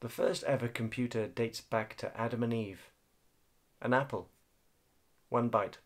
The first ever computer dates back to Adam and Eve. An apple. One bite.